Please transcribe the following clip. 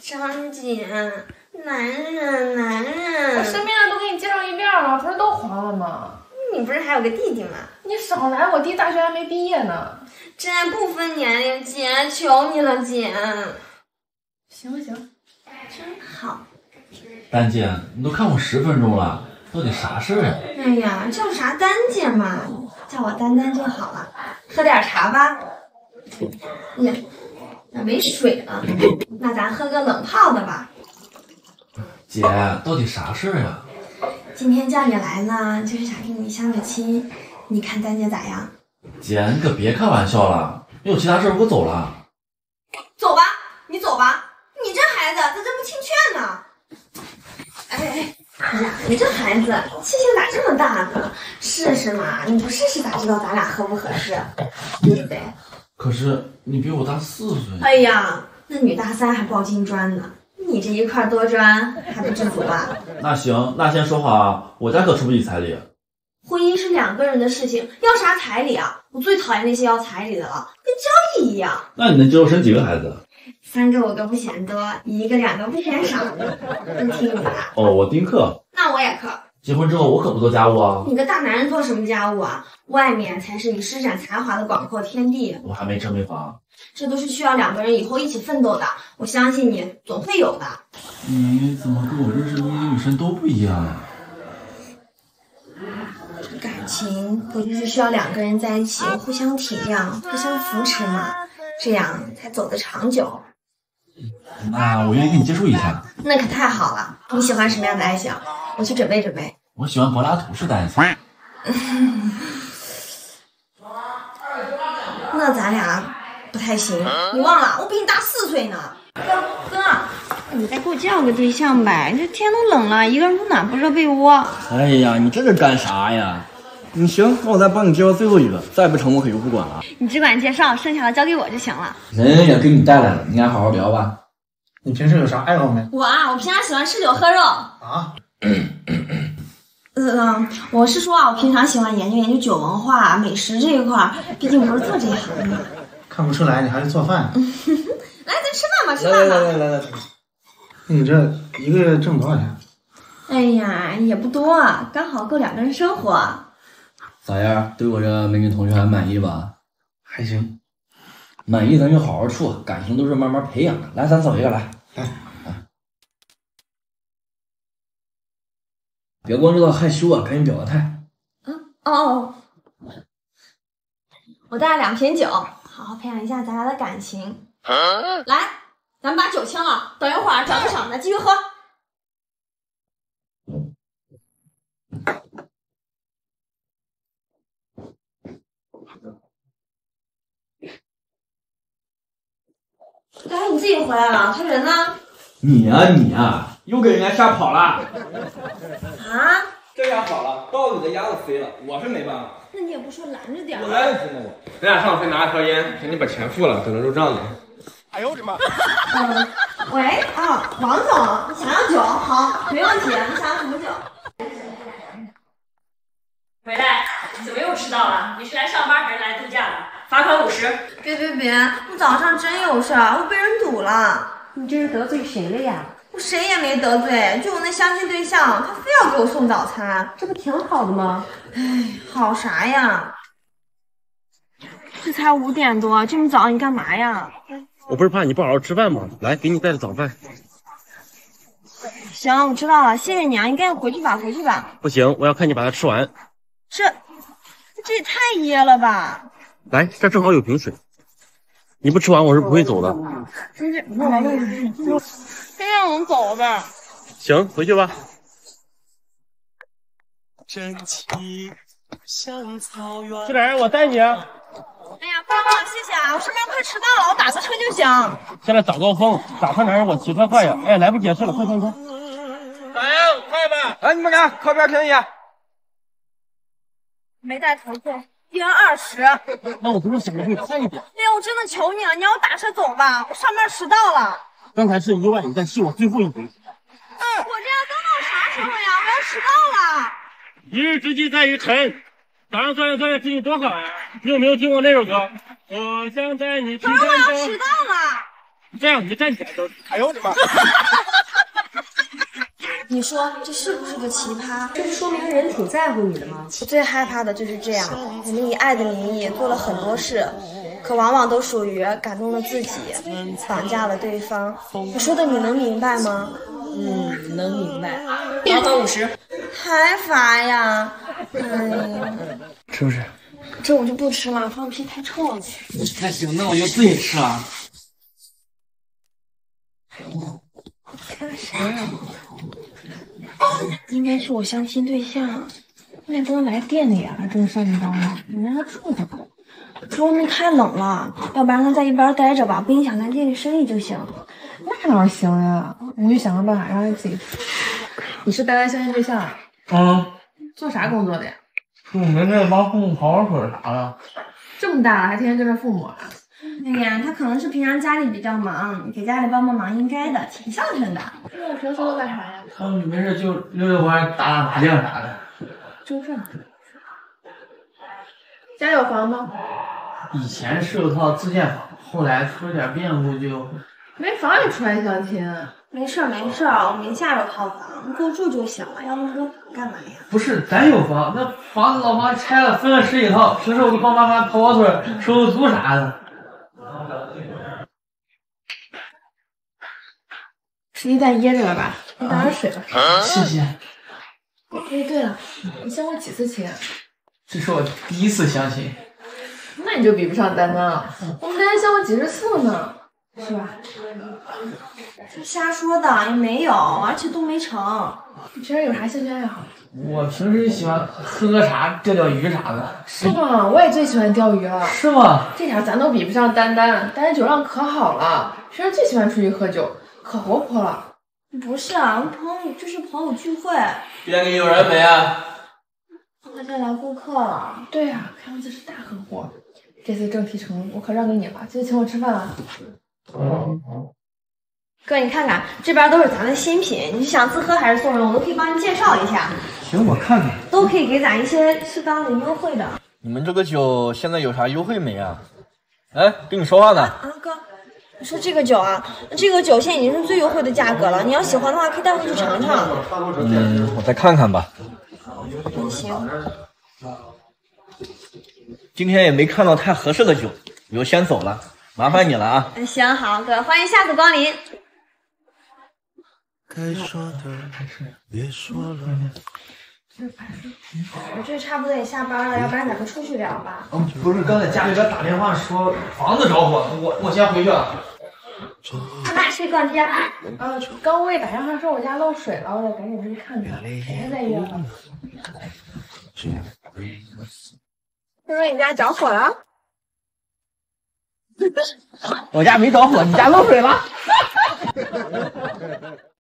张姐，男人，男人，我身边的都给你介绍一遍了，不是都黄了吗？你不是还有个弟弟吗？你少来，我弟大学还没毕业呢。真不分年龄，姐，求你了，姐。行了行了，真好。丹姐，你都看我十分钟了，到底啥事儿呀？哎呀，叫啥丹姐嘛，叫我丹丹就好了。喝点茶吧。呀，那没水了，那咱喝个冷泡的吧。姐，到底啥事儿呀？今天叫你来呢，就是想跟你相个亲，你看丹姐咋样？姐，你可别开玩笑了，有其他事儿我走了。走吧，你走吧，你这孩子咋这么听劝呢？哎哎哎呀，你这孩子气性咋这么大呢？试试嘛，你不试试咋知道咱俩合不合适？对不对？可是你比我大四岁。哎呀，那女大三还抱金砖呢，你这一块多砖还不知足啊？那行，那先说好啊，我家可出不起彩礼。婚姻是两个人的事情，要啥彩礼啊？我最讨厌那些要彩礼的了，跟交易一样。那你能接受生几个孩子？三个我都不嫌多，一个两个不嫌少，都听你的。哦，我丁克。结婚之后我可不做家务啊。你个大男人做什么家务啊？外面才是你施展才华的广阔天地。我还没车没房，这都是需要两个人以后一起奋斗的。我相信你总会有的。你怎么跟我认识的那些女生都不一样啊？感情不就是需要两个人在一起，互相体谅、互相扶持吗？这样才走得长久。那我愿意跟你接触一下。那可太好了！你喜欢什么样的爱情？我去准备准备。我喜欢柏拉图式的爱情。那咱俩不太行。你忘了，我比你大四岁呢。哥哥，你再给我介绍个对象呗！这天都冷了，一个人住哪不热被窝？哎呀，你这是干啥呀？你行，那我再帮你介绍最后一个，再不成我可就不管了。你只管介绍，剩下的交给我就行了。人也给你带来了，你俩好好聊吧。你平时有啥爱好没？我啊，我平常喜欢吃酒喝肉。啊？嗯，我是说啊，我平常喜欢研究研究酒文化、美食这一块儿，毕竟不是做这一行的嘛。看不出来，你还是做饭。来，咱吃饭吧，吃饭吧。来来来来，你这一个月挣多少钱？哎呀，也不多，刚好够两个人生活。咋样？对我这美女同学还满意吧？还行。满意咱就好好处，感情都是慢慢培养的。来，咱走一个来。来，别光知道害羞啊，赶紧表个态。哦，我带了两瓶酒，好好培养一下咱俩的感情。来，咱们把酒清了，等一会儿找个场子继续喝。哎，你自己回来了，他人呢？你呀、你呀、又给人家吓跑了。啊？这下好了，道里的鸭子飞了，我是没办法。那你也不说拦着点儿我来得及吗我？咱俩上回拿了条烟，给你把钱付了，等着入账呢。哎呦我的妈嗯，喂，啊，王总，你想要酒？好，没问题。你想要什么酒？回来，怎么又迟到了？你是来上班还是来度假的？罚款五十。别别别，我早上真有事儿，我被人堵了。你这是得罪谁了呀？我谁也没得罪，就我那相亲对象，他非要给我送早餐。这不挺好的吗？哎，好啥呀？这才五点多，这么早你干嘛呀？我不是怕你不好好吃饭吗？来，给你带的早饭。行，我知道了，谢谢你啊，你赶紧回去吧，回去吧。不行，我要看你把它吃完。这这也太噎了吧！来，这正好有瓶水。你不吃完我是不会走的。先让我们走了呗。行，回去吧。这点我带你啊。哎呀，不用了，谢谢啊，我上班快迟到了，我打个车就行。现在早高峰，打车哪让我骑车快呀？哎，来不及了，快快快！咋样？快吧！哎，你们俩靠边停一下。没带头盔，一人二十。哎那我不是想着会快一点。哎呀，我真的求你了，你让我打车走吧，我上班迟到了。刚才是意外，你再是我最后一回。我这要等到啥时候呀？我要迟到了。一日之计在于晨，早上算一算心情多好呀！你有没有听过那首歌？我想带你可是我要迟到了。这样你就站起来都，哎呦我的妈！你说这是不是个奇葩？这不说明人挺在乎你的吗？我最害怕的就是这样，我们以爱的名义做了很多事，可往往都属于感动了自己，绑架了对方。我说的你能明白吗？嗯，能明白。罚款五十。还罚呀？哎呀，吃不吃？这我就不吃了，放屁太臭了。那行，那我就自己吃了。看谁呀？应该是我相亲对象。那不能来店里啊，这么上你当了，你让他住下外面太冷了，要不然他在一边待着吧，不影响咱店里生意就行。那哪行呀？我就想个办法让他自己吃。你是丹丹相亲对象啊？嗯，做啥工作的呀？我没事帮父母跑跑腿啥的。这么大了还天天跟着父母啊？哎呀，他可能是平常家里比较忙，给家里帮帮忙应该的，挺孝顺的。那我平时都干啥呀？他们没事就溜溜弯、打打麻将啥的。就这。家有房吗？以前是有套自建房，后来出了点变故就。没房也出来相亲？没事儿没事儿，我名下有套房，够住就行了。要那么多干嘛呀？不是，咱有房，那房子老房拆了，分了十几套，平时我都帮妈妈跑跑腿、收收租啥的。吃鸡蛋噎着了吧？你打点水吧。谢谢。哎，对了，你相过几次亲？这是我第一次相亲。那你就比不上丹丹了。我们丹丹相过几十次了呢，是吧？这瞎说的，也没有，而且都没成。你平时有啥兴趣爱好？我平时喜欢喝喝茶、钓钓鱼啥的。是吗？我也最喜欢钓鱼了。是吗？这点咱都比不上丹丹，丹丹酒量可好了，平时最喜欢出去喝酒，可活泼了。不是啊，我朋友就是朋友聚会。店里有人没啊？好像来顾客了。对啊、看样子是大客户。这次正提成我可让给你了，记得请我吃饭啊。哥，你看看这边都是咱的新品，你是想自喝还是送人，我都可以帮你介绍一下，行，我看看。都可以给咱一些适当的优惠的。你们这个酒现在有啥优惠没啊？哎，跟你说话呢。啊，哥，你说这个酒啊，这个酒现在已经是最优惠的价格了，你要喜欢的话可以带回去尝尝。嗯，我再看看吧。嗯，行。今天也没看到太合适的酒，我就先走了，麻烦你了啊。嗯，行，好，哥，欢迎下次光临。该说的别说了。我这差不多也下班了，要不然咱们出去聊吧。嗯，不是，刚才家里边打电话说房子着火，我我先回去了。他爸去逛街了。啊，刚我也打电话说我家漏水了，我得赶紧出去看看，改天再约吧。听说你家着火了。我家没着火你家漏水了。